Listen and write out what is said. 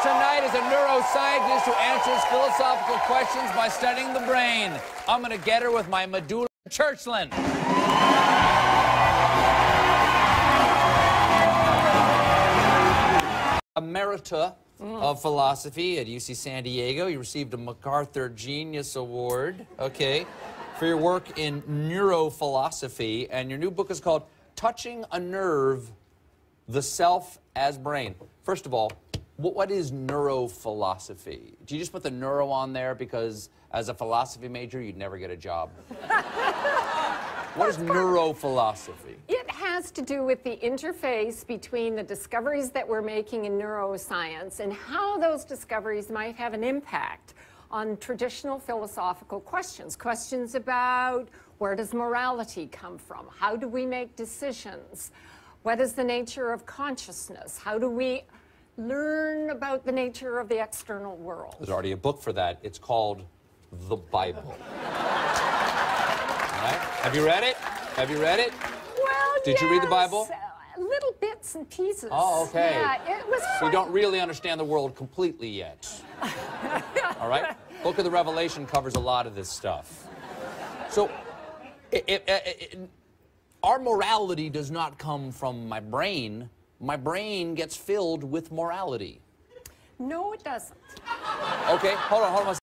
tonight is a neuroscientist who answers philosophical questions by studying the brain. I'm gonna get her with my medulla Churchland. Emerita mm. of philosophy at UC San Diego. You received a MacArthur Genius Award, okay, for your work in neurophilosophy. And your new book is called Touching a Nerve The Self as Brain. First of all, what, what is neurophilosophy? Do you just put the neuro on there because as a philosophy major, you'd never get a job? what is neurophilosophy? It has to do with the interface between the discoveries that we're making in neuroscience and how those discoveries might have an impact on traditional philosophical questions. Questions about where does morality come from? How do we make decisions? What is the nature of consciousness? How do we learn about the nature of the external world? There's already a book for that. It's called The Bible. All right? Have you read it? Have you read it? Well, Did you read the Bible? yes, uh, little bits and pieces. Oh, okay. Yeah, it was. So you don't really understand the world completely yet. All right? Book of the Revelation covers a lot of this stuff. So, i i i i- our morality does not come from my brain. My brain gets filled with morality. No, it doesn't. Okay, hold on, hold on.